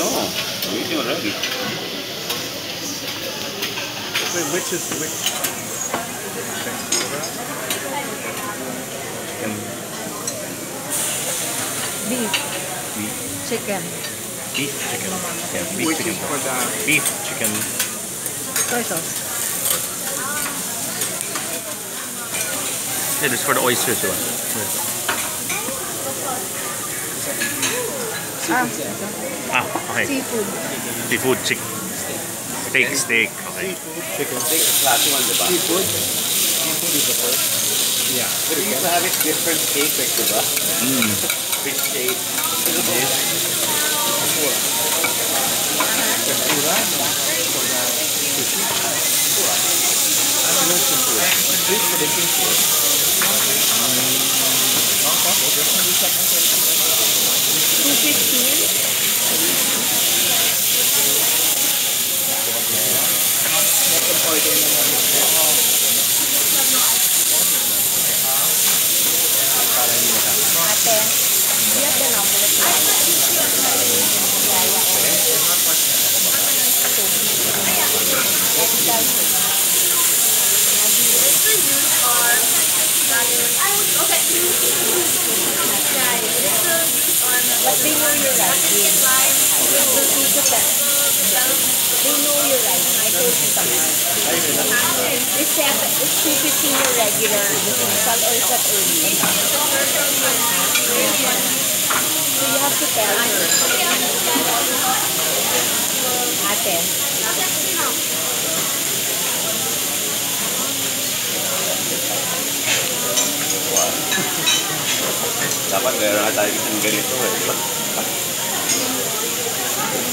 No, I'm eating already. Wait, which is which? And Beef, beef, chicken, beef chicken. Yeah, beef Which chicken. is for the Beef chicken. soy sauce. Yeah, this for the oysters one. Ah, okay. Seafood. Seafood, chick. Steak, steak, okay. Seafood, chicken. Steak is last one, diba? Seafood. Seafood is the first. Yeah. But we used to have it different steak, like, diba? Mmm. Fish steak. This. Four. Tempura. Sushi. Four. I'm not tempura. Fish for the tempura. 15. They know right. I told you something. Seven, it's two fifteen your regular dismissal or is that early? So you have to tell her. Ate. Dapat meron na tayo isang ganito, eh,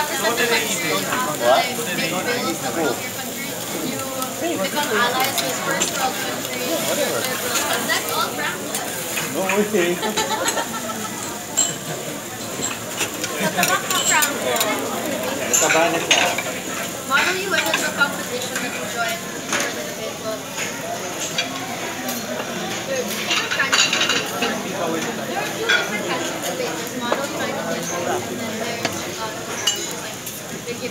Represent the rights of like big bills that rule your country. You become allies with first world countries. Whatever. That's all practice. No way. Sa tabak ng Franco, Taba na siya. model you went into a competition that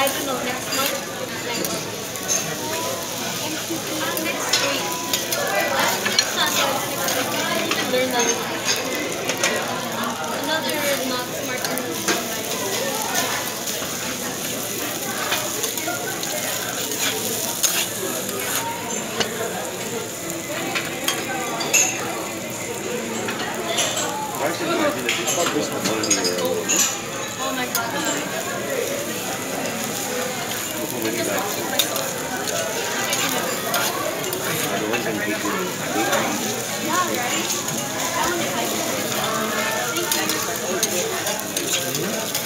I don't know, next month? Next week. Another not smart. Yeah, right?